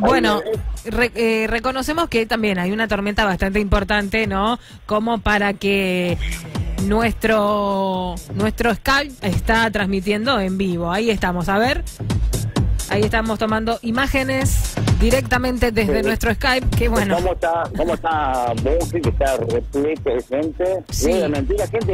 Bueno, re- eh, reconocemos que también hay una tormenta bastante importante, ¿no? Como para que nuestro nuestro Skype está transmitiendo en vivo. Ahí estamos, a ver. Ahí estamos tomando imágenes directamente desde Sí. nuestro Skype, que bueno. ¿Cómo está, cómo está Buffy, que está repleto de gente? Sí. Sí. mentira, gente